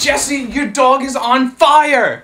Jesse, your dog is on fire!